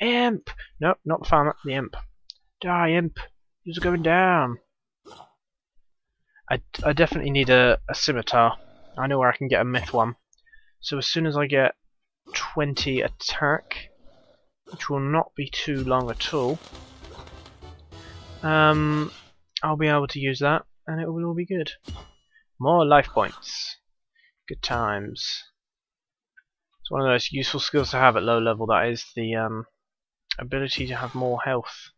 Imp! Nope, not the farmer, the imp. Die, imp! You're going down. I, I definitely need a, a scimitar. I know where I can get a mith one. So as soon as I get 20 attack, which will not be too long at all, um, I'll be able to use that, and it will all be good. More life points. Good times. It's one of the most useful skills to have at low level, that is the um, ability to have more health.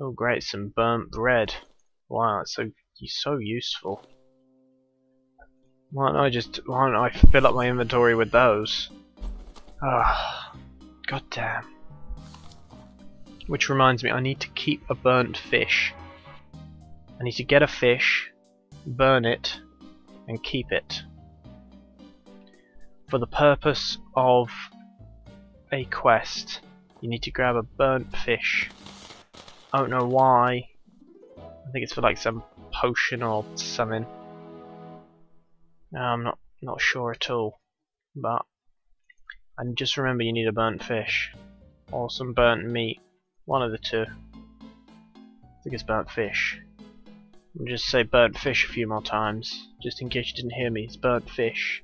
Oh great, some burnt bread. Wow, it's so so useful. Why don't I just why don't I fill up my inventory with those? Ah, god damn. Which reminds me, I need to keep a burnt fish. I need to get a fish, burn it, and keep it. For the purpose of a quest, you need to grab a burnt fish. I don't know why. I think it's for like some potion or something. I'm not not sure at all, but and just remember you need a burnt fish or some burnt meat, one of the two. I think it's burnt fish. I'll just say burnt fish a few more times, just in case you didn't hear me. It's burnt fish.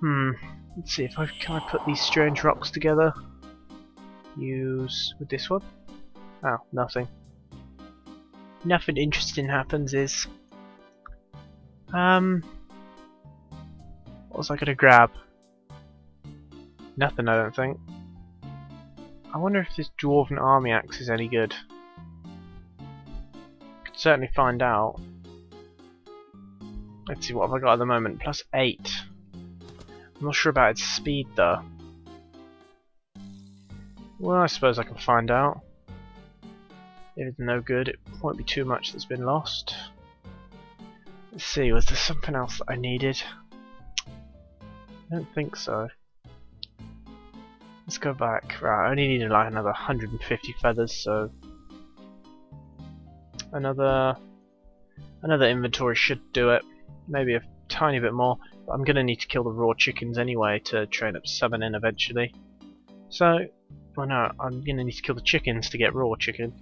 Hmm. Let's see if I can I put these strange rocks together. Use with this one. Oh, nothing. Nothing interesting happens is um, what was I gonna grab? Nothing, I don't think. I wonder if this dwarven army axe is any good. Could certainly find out. Let's see, what have I got at the moment? Plus 8. I'm not sure about its speed though. Well, I suppose I can find out. If it's no good, it won't be too much that's been lost. Let's see, was there something else that I needed? I don't think so. Let's go back. Right, I only needed like another 150 feathers, so another another inventory should do it. Maybe a tiny bit more. I'm gonna need to kill the raw chickens anyway to train up summoning eventually. So, well no, I'm gonna need to kill the chickens to get raw chicken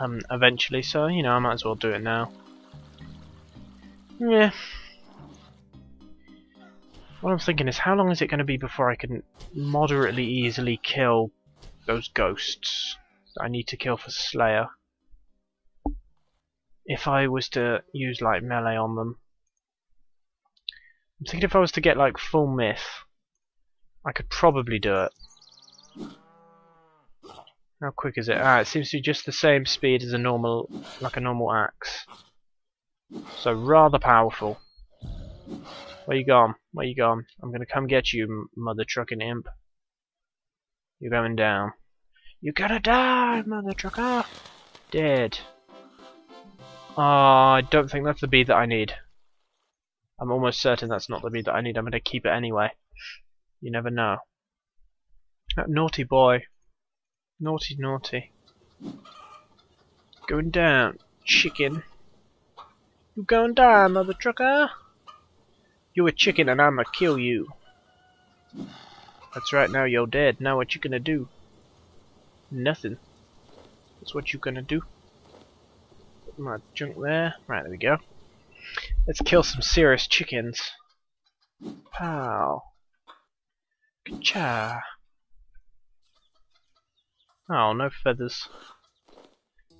um, eventually. So you know, I might as well do it now. Yeah. What I'm thinking is, how long is it going to be before I can moderately easily kill those ghosts that I need to kill for Slayer? If I was to use like melee on them. I'm thinking if I was to get like full mith, I could probably do it. How quick is it? Ah, it seems to be just the same speed as a normal, like a normal axe. So rather powerful. Where you gone? Where you gone? I'm gonna come get you, mother trucking imp. You're going down. You're gonna die, mother trucker! Dead. Oh, I don't think that's the bead that I need. I'm almost certain that's not the bead that I need. I'm gonna keep it anyway. You never know. That naughty boy. Naughty, naughty. Going down, chicken. You gonna die, mother trucker? You a chicken and I'ma kill you. That's right, now you're dead. Now what you gonna do? Nothing. That's what you gonna do. Put my junk there. Right, there we go. Let's kill some serious chickens. Pow. Ka-cha. Oh, no feathers.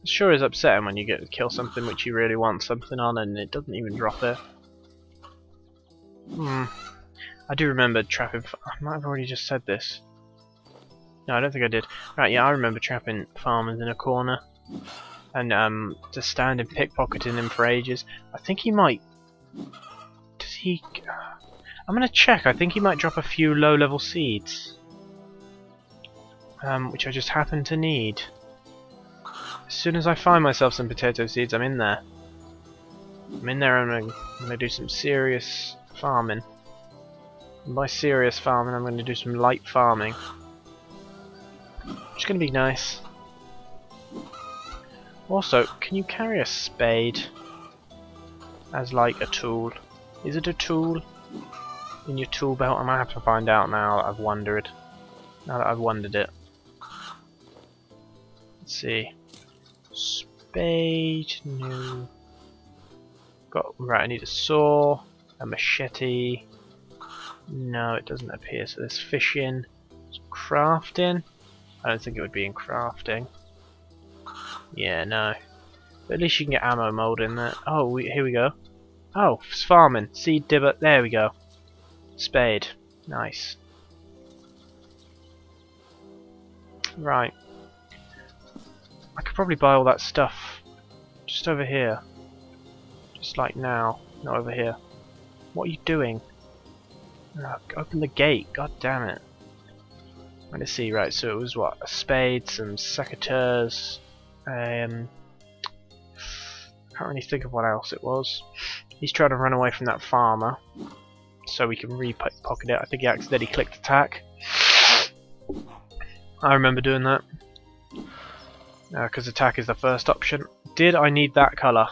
It sure is upsetting when you get to kill something which you really want something on and it doesn't even drop it. Hmm. I do remember trapping. I might have already just said this. No, I don't think I did. Right, yeah, I remember trapping farmers in a corner and um, just standing pickpocketing them for ages. I think he might. Does he? I'm gonna check. I think he might drop a few low-level seeds, um, which I just happen to need. As soon as I find myself some potato seeds, I'm in there. I'm in there and I'm going to do some serious farming. And by serious farming, I'm going to do some light farming. Which is going to be nice. Also, can you carry a spade as like a tool? Is it a tool in your tool belt? I might have to find out now that I've wondered. Now that I've wondered it. Let's see. Spade, no. Got right, I need a saw, a machete. No, it doesn't appear. So there's fishing, crafting. I don't think it would be in crafting. Yeah, no. But at least you can get ammo mold in there. Oh, we, here we go. Oh, it's farming. Seed dibber. There we go. Spade. Nice. Right. I could probably buy all that stuff just over here. Just like now. Not over here. What are you doing? Ugh, open the gate. God damn it. Let's see, right, so it was what? A spade, some secateurs, um, can't really think of what else it was. He's trying to run away from that farmer, so we can re-pocket it. I think he accidentally clicked attack. I remember doing that. Because uh, attack is the first option. Did I need that colour?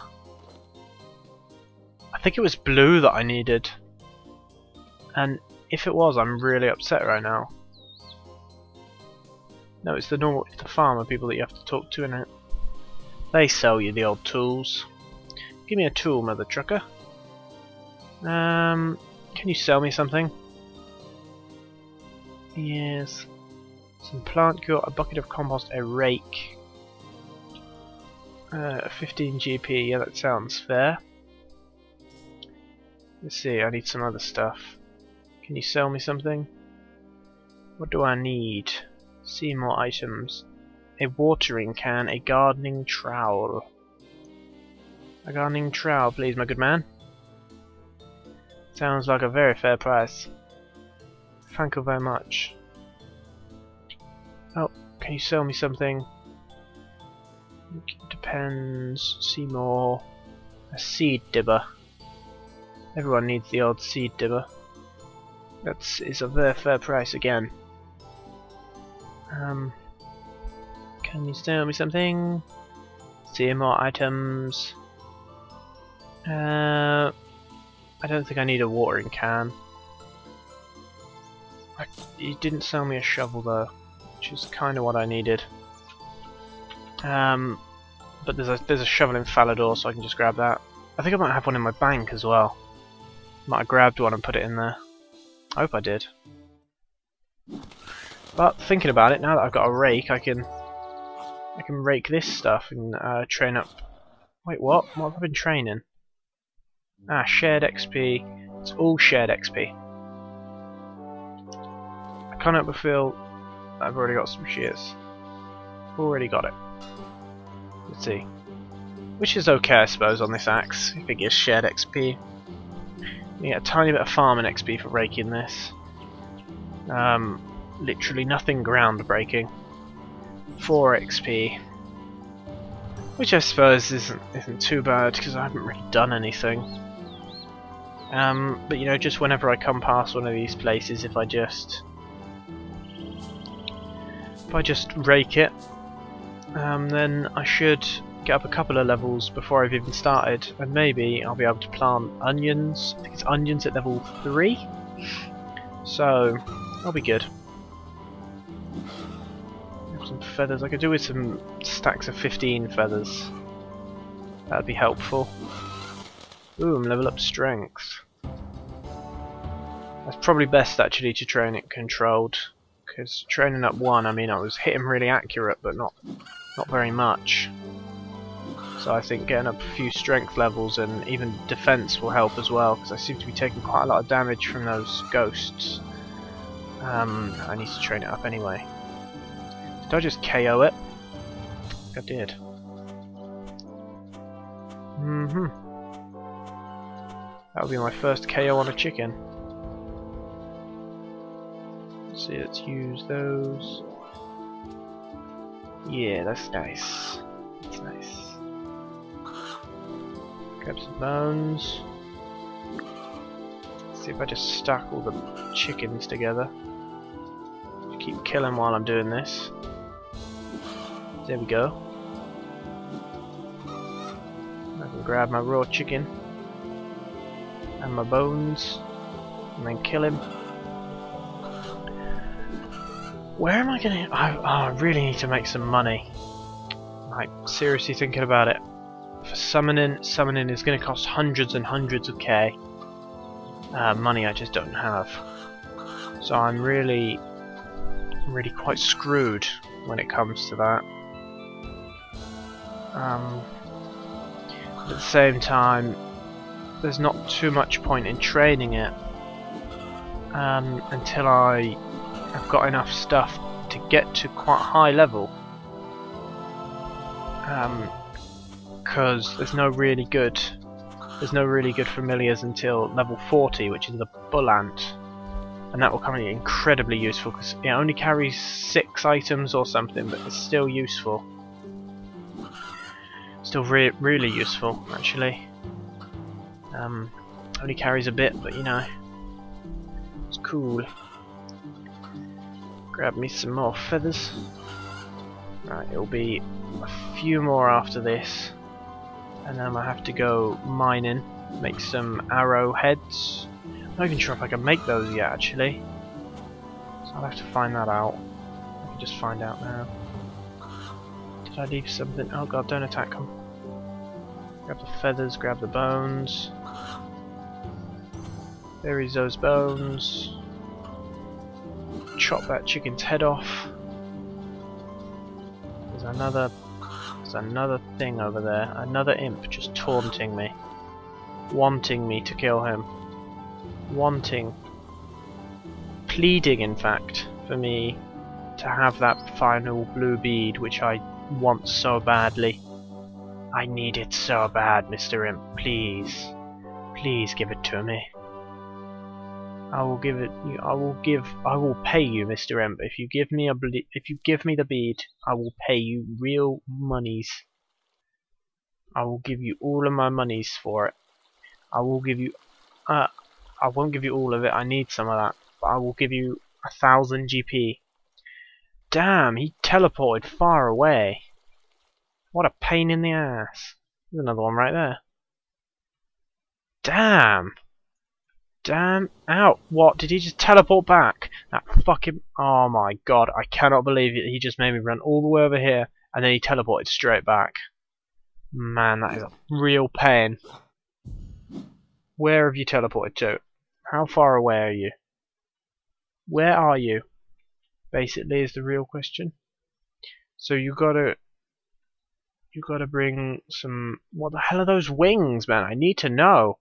I think it was blue that I needed. And if it was, I'm really upset right now. No, it's the normal, the farmer people that you have to talk to, in it. They sell you the old tools. Give me a tool, mother trucker. Um, can you sell me something? Yes. Some plant cure, a bucket of compost, a rake. Uh, 15 GP, yeah that sounds fair. Let's see, I need some other stuff. Can you sell me something? What do I need? See more items. A watering can, a gardening trowel. A gardening trowel, please, my good man. Sounds like a very fair price. Thank you very much. Oh, can you sell me something? Depends. See more. A seed dibber. Everyone needs the old seed dibber. That's is a very fair price again. Um, can you sell me something? See more items. Uh, I don't think I need a watering can. I, you didn't sell me a shovel though, which is kind of what I needed. Um, but there's a there's a shovel in Falador, so I can just grab that. I think I might have one in my bank as well. Might have grabbed one and put it in there. I hope I did. But thinking about it, now that I've got a rake, I can I can rake this stuff and uh, train up. Wait, what? What have I been training? Ah, shared XP. It's all shared XP. I can't help but feel I've already got some shears. Already got it. Let's see. Which is okay, I suppose, on this axe, if it gives shared XP. You get a tiny bit of farming XP for raking this. Um, literally nothing groundbreaking. 4 XP. Which I suppose isn't isn't too bad because I haven't really done anything. Um, but you know, just whenever I come past one of these places, if I just if I just rake it, um, then I should get up a couple of levels before I've even started, and maybe I'll be able to plant onions. I think it's onions at level three, so I'll be good. Some feathers. I could do with some stacks of 15 feathers. That'd be helpful. Boom, level up strength. That's probably best actually to train it controlled. Because training up one, I mean I was hitting really accurate but not not very much. So I think getting up a few strength levels and even defense will help as well because I seem to be taking quite a lot of damage from those ghosts. Um, I need to train it up anyway. Did I just KO it? I did. Mm-hmm. That'll be my first KO on a chicken. Let's see, let's use those. Yeah, that's nice. That's nice. Grab some bones. Let's see if I just stack all the chickens together. Keep killing while I'm doing this. There we go. I can grab my raw chicken and my bones and then kill him. Where am I gonna... I, oh, I really need to make some money. Like, seriously thinking about it. For summoning, summoning is gonna cost hundreds and hundreds of K. Uh, money I just don't have. So I'm really, I'm really quite screwed when it comes to that. Um, at the same time, there's not too much point in training it um, until I have got enough stuff to get to quite high level. Because um, there's no really good there's no really good familiars until level 40, which is the Bullant. And that will come in incredibly useful because it only carries 6 items or something, but it's still useful. Still re really useful, actually. Um, only carries a bit, but you know, it's cool. Grab me some more feathers. Right, it'll be a few more after this and then I have to go mining, make some arrowheads. I'm not even sure if I can make those yet actually. So I'll have to find that out. I can just find out now. Did I leave something? Oh god, don't attack them. Grab the feathers, grab the bones. Buries those bones. Chop that chicken's head off. There's another there's another thing over there. Another imp just taunting me. Wanting me to kill him. Wanting. Pleading, in fact, for me to have that final blue bead which I want so badly. I need it so bad, Mr. Imp. Please. Please give it to me. I will give it. I will give. I will pay you, Mister Imp. If you give me a. If you give me the bead, I will pay you real monies. I will give you all of my monies for it. I will give you. Uh, I won't give you all of it. I need some of that. But I will give you a thousand GP. Damn, he teleported far away. What a pain in the ass. There's another one right there. Damn. Damn out. What? Did he just teleport back? That fucking... Oh my god. I cannot believe it. He just made me run all the way over here and then he teleported straight back. Man, that is a real pain. Where have you teleported to? How far away are you? Where are you? Basically is the real question. So you gotta... You gotta bring some... What the hell are those wings, man? I need to know.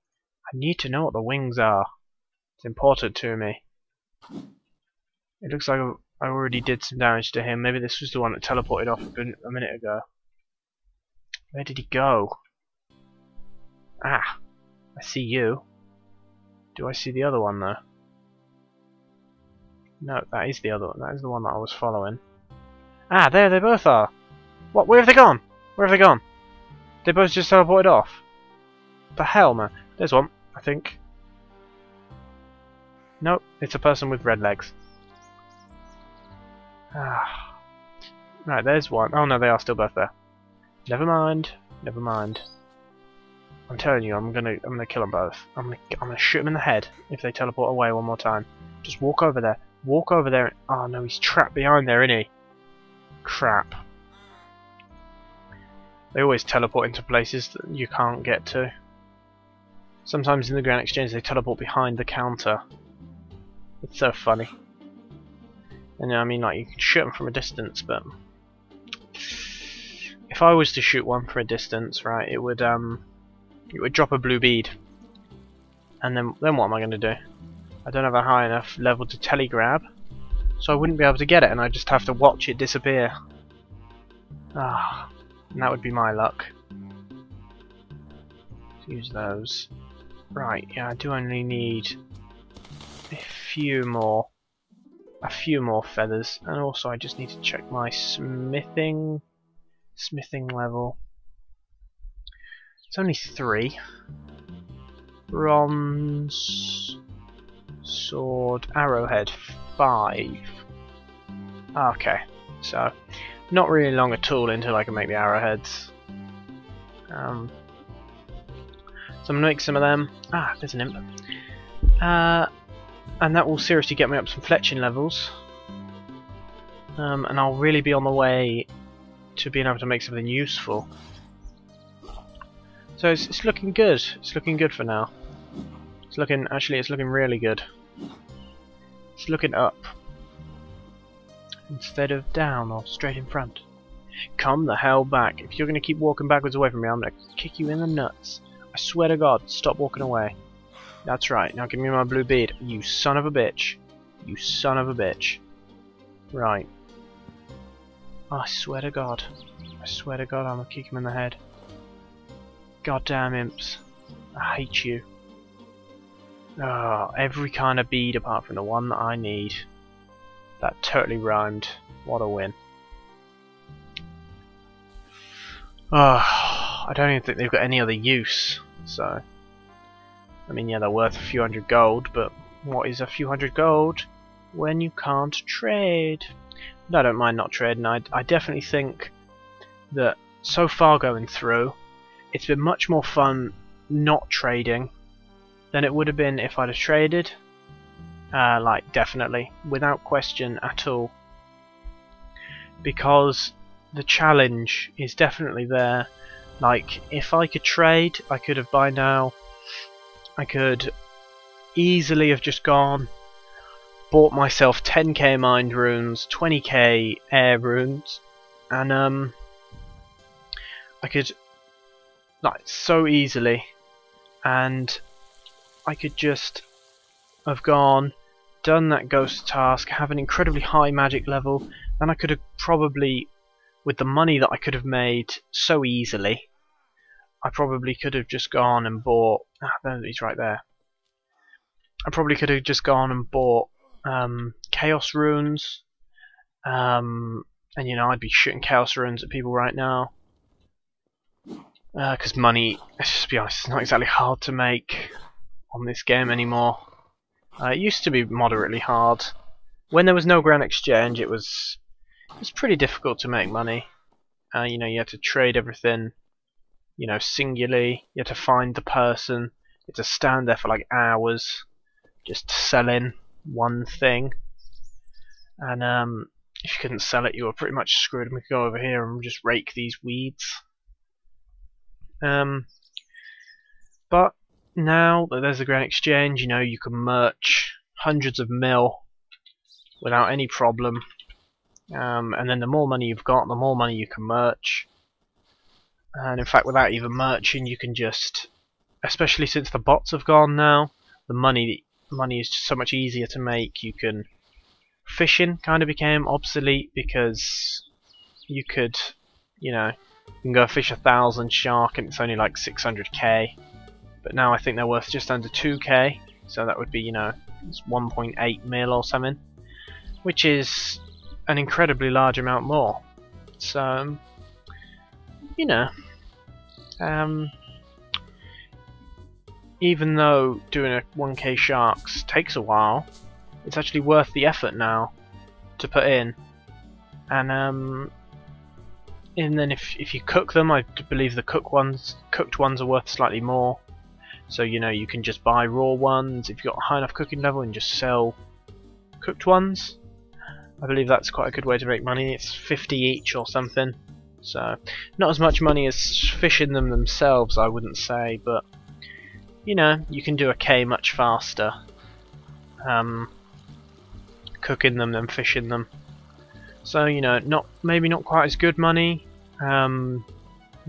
Need to know what the wings are. It's important to me. It looks like I already did some damage to him. Maybe this was the one that teleported off a minute ago. Where did he go? Ah, I see you. Do I see the other one though? No, that is the other one. That is the one that I was following. Ah, there they both are. What? Where have they gone? Where have they gone? They both just teleported off. The hell, man? There's one. I think. Nope, it's a person with red legs. Ah. Right, there's one. Oh no, they are still both there. Never mind. Never mind. I'm telling you, I'm gonna, I'm gonna kill them both. I'm gonna, I'm gonna shoot them in the head if they teleport away one more time. Just walk over there. Walk over there. Oh no, he's trapped behind there, isn't he? Crap. They always teleport into places that you can't get to. Sometimes in the Grand Exchange they teleport behind the counter. It's so funny. And I mean, like you can shoot them from a distance, but if I was to shoot one from a distance, right, it would um, it would drop a blue bead. And then, then what am I going to do? I don't have a high enough level to telegrab, so I wouldn't be able to get it, and I'd just have to watch it disappear. Ah, and that would be my luck. use those. Right, yeah, I do only need a few more a few more feathers. And also I just need to check my smithing smithing level. It's only three. Bronze sword arrowhead five. Okay so not really long at all until I can make the arrowheads. Um, so I'm going to make some of them. Ah, there's an imp. Uh, and that will seriously get me up some fletching levels. Um, and I'll really be on the way to being able to make something useful. So it's, it's looking good. It's looking good for now. It's looking, actually it's looking really good. It's looking up. Instead of down or straight in front. Come the hell back. If you're going to keep walking backwards away from me, I'm going to kick you in the nuts. I swear to God, stop walking away. That's right, now give me my blue bead. You son of a bitch. You son of a bitch. Right. Oh, I swear to God. I swear to God I'm gonna kick him in the head. Goddamn imps. I hate you. Oh, every kind of bead apart from the one that I need. That totally rhymed. What a win. Oh, I don't even think they've got any other use, so... I mean, yeah, they're worth a few hundred gold, but what is a few hundred gold when you can't trade? But I don't mind not trading. I, I definitely think that so far going through, it's been much more fun not trading than it would have been if I'd have traded. Uh, like, definitely, without question at all. Because the challenge is definitely there. Like, if I could trade, I could have by now I could easily have just gone, bought myself 10k mind runes, 20k air runes, and um, I could, like, so easily, and I could just have gone, done that ghost task, have an incredibly high magic level, then I could have probably, with the money that I could have made so easily, I probably could have just gone and bought. Ah, he's right there. I probably could have just gone and bought um, Chaos Runes. Um, and you know, I'd be shooting Chaos Runes at people right now. Because uh, money, let's just be honest, it's not exactly hard to make on this game anymore. Uh, it used to be moderately hard. When there was no Grand Exchange, it was it was pretty difficult to make money. Uh, you know, you had to trade everything you know, singularly. You had to find the person. You had to stand there for like hours just selling one thing. And um, if you couldn't sell it, you were pretty much screwed. And we could go over here and just rake these weeds. Um, but now that there's a Grand Exchange, you know, you can merch hundreds of mil without any problem. Um, and then the more money you've got, the more money you can merch. And in fact, without even merching, you can just, especially since the bots have gone now, the money money is so much easier to make. You can fishing kind of became obsolete because you could, you know, you can go fish a thousand shark and it's only like 600k. But now I think they're worth just under 2k, so that would be, you know, 1.8 mil or something, which is an incredibly large amount more. So, um, you know, um, even though doing a 1k sharks takes a while, it's actually worth the effort now to put in. And um, and then if if you cook them, I believe the cook ones, cooked ones are worth slightly more. So you know you can just buy raw ones if you've got a high enough cooking level and just sell cooked ones. I believe that's quite a good way to make money. It's 50 each or something. So, not as much money as fishing them themselves, I wouldn't say, but you know, you can do a K much faster. Um, cooking them than fishing them. So, you know, not maybe not quite as good money, um,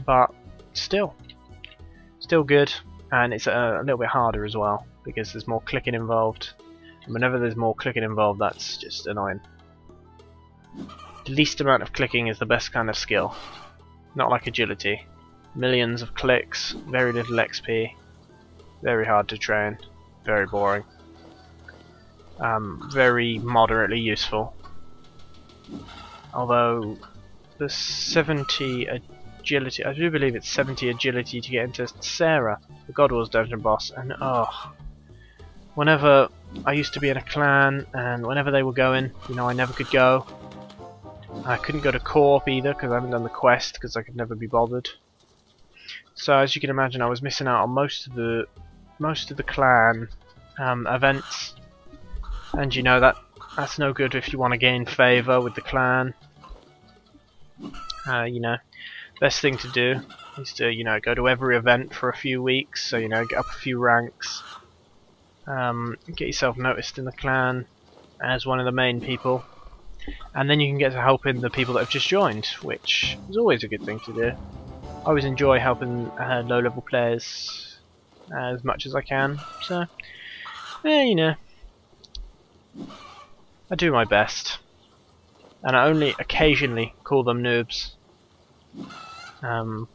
but still, still good, and it's a, a little bit harder as well because there's more clicking involved. And whenever there's more clicking involved, that's just annoying. The least amount of clicking is the best kind of skill. Not like agility. Millions of clicks, very little XP, very hard to train, very boring. Um, very moderately useful. Although the 70 agility, I do believe it's 70 agility to get into Sarah, the God Wars dungeon boss, and oh, whenever I used to be in a clan, and whenever they were going, you know, I never could go, I couldn't go to co-op either because I haven't done the quest because I could never be bothered. So as you can imagine, I was missing out on most of the most of the clan um, events, and you know that that's no good if you want to gain favour with the clan. Uh, you know, best thing to do is to, you know, go to every event for a few weeks, so, you know, get up a few ranks, um, get yourself noticed in the clan as one of the main people, and then you can get to helping the people that have just joined, which is always a good thing to do. I always enjoy helping uh, low-level players as much as I can, so, yeah, you know, I do my best. And I only occasionally call them noobs. Um,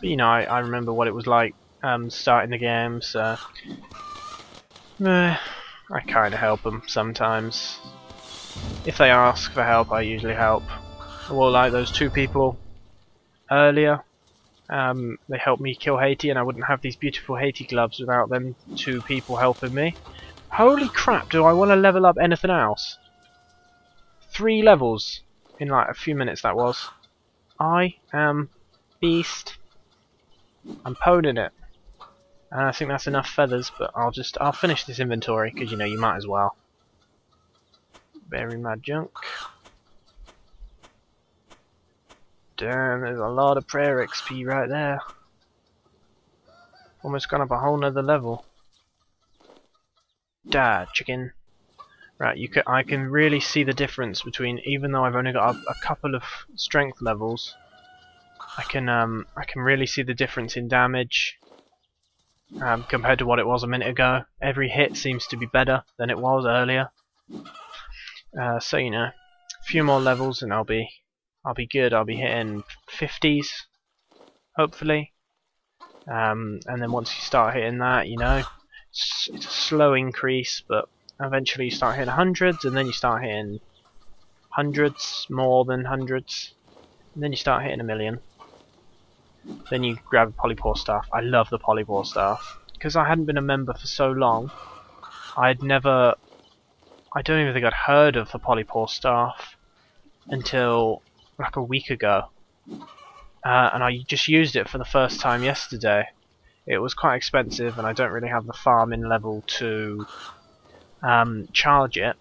but you know, I, I remember what it was like um, starting the game, so eh, I kind of help them sometimes. If they ask for help, I usually help. Well, like those two people earlier, um, they helped me kill Hati, and I wouldn't have these beautiful Hati gloves without them two people helping me. Holy crap, do I want to level up anything else? Three levels in like a few minutes that was. I am beast. I'm poning it. And I think that's enough feathers, but I'll just, I'll finish this inventory, because you know, you might as well. Bury my junk. Damn, there's a lot of prayer XP right there. Almost gone up a whole nother level. Dad, chicken. Right, you can, I can really see the difference between, even though I've only got a, a couple of strength levels, I can um, I can really see the difference in damage um, compared to what it was a minute ago. Every hit seems to be better than it was earlier. Uh, so you know, a few more levels and I'll be I'll be good. I'll be hitting 50s, hopefully. Um, and then once you start hitting that, you know, it's, it's a slow increase, but eventually you start hitting hundreds, and then you start hitting hundreds, more than hundreds, and then you start hitting a million. Then you grab a polypore staff. I love the polypore staff because I hadn't been a member for so long. I'd never, I don't even think I'd heard of the polypore staff until like a week ago, uh, and I just used it for the first time yesterday. It was quite expensive, and I don't really have the farming level to um, charge it.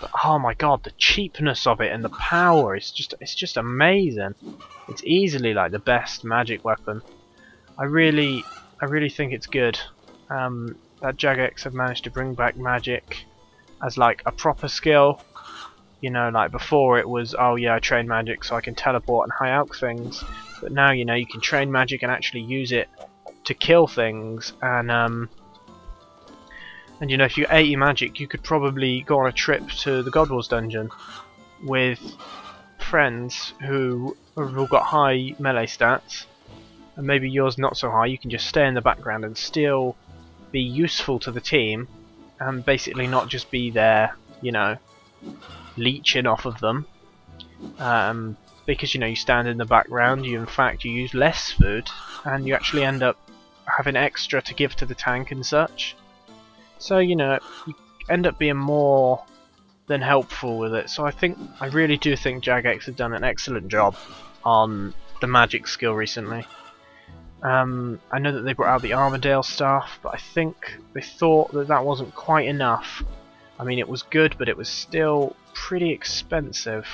But oh my god, the cheapness of it and the power is just it's just amazing. It's easily like the best magic weapon. I really I really think it's good. Um, that Jagex have managed to bring back magic as like a proper skill. You know, like before it was, oh yeah, I train magic so I can teleport and high alch things. But now, you know, you can train magic and actually use it to kill things and um, and you know, if you 80 magic, you could probably go on a trip to the God Wars dungeon with friends who have all got high melee stats, and maybe yours not so high. You can just stay in the background and still be useful to the team, and basically not just be there, you know, leeching off of them. Um, because you know you stand in the background, you in fact you use less food, and you actually end up having extra to give to the tank and such. So, you know, you end up being more than helpful with it. So I think, I really do think Jagex have done an excellent job on the magic skill recently. Um, I know that they brought out the Armadyl staff, but I think they thought that that wasn't quite enough. I mean, it was good, but it was still pretty expensive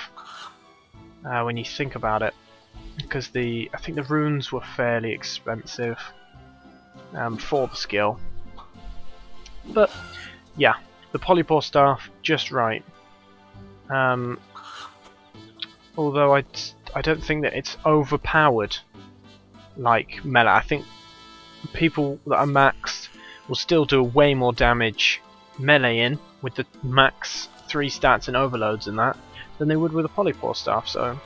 uh, when you think about it. Because the, I think the runes were fairly expensive um, for the skill. But yeah, the polypore staff just right. Um, although I I don't think that it's overpowered like melee. I think people that are maxed will still do way more damage melee in with the max three stats and overloads and that than they would with a polypore staff. So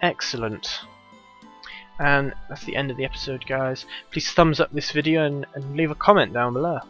excellent. And that's the end of the episode, guys. Please thumbs up this video and, and leave a comment down below.